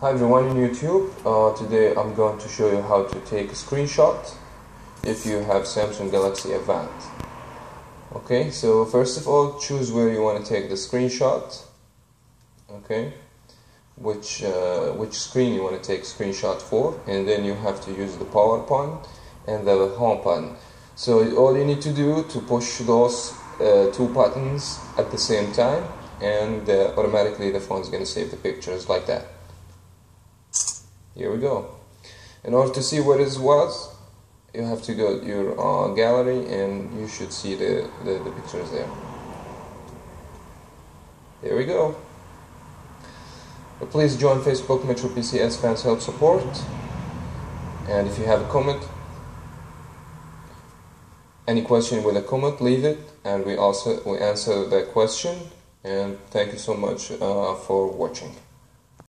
Hi everyone in YouTube. Uh, today I'm going to show you how to take a screenshot if you have Samsung Galaxy Avant. Okay, so first of all choose where you want to take the screenshot. Okay, which uh, which screen you want to take screenshot for, and then you have to use the power button and the home button. So all you need to do to push those uh, two buttons at the same time, and uh, automatically the phone is going to save the pictures like that. Here we go. In order to see what it was, you have to go to your uh, gallery and you should see the, the, the pictures there. There we go. But please join Facebook Metro PCS Fans Help Support. And if you have a comment, any question with a comment, leave it, and we also we answer that question. And thank you so much uh, for watching.